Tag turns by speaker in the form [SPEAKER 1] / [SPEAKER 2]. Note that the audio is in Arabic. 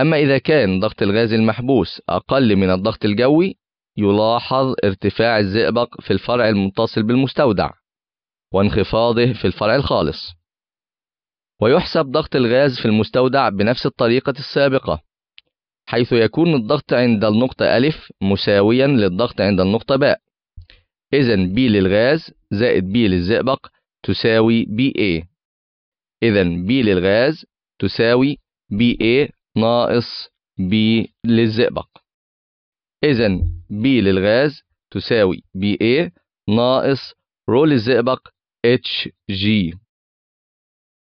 [SPEAKER 1] أما إذا كان ضغط الغاز المحبوس أقل من الضغط الجوي يلاحظ ارتفاع الزئبق في الفرع المتصل بالمستودع وانخفاضه في الفرع الخالص. ويحسب ضغط الغاز في المستودع بنفس الطريقة السابقة حيث يكون الضغط عند النقطة أ مساويا للضغط عند النقطة باء. إذا B للغاز زائد B للزئبق تساوي BA إذا B للغاز تساوي BA ناقص B للزئبق. إذا B للغاز تساوي BA ناقص رو للزئبق HG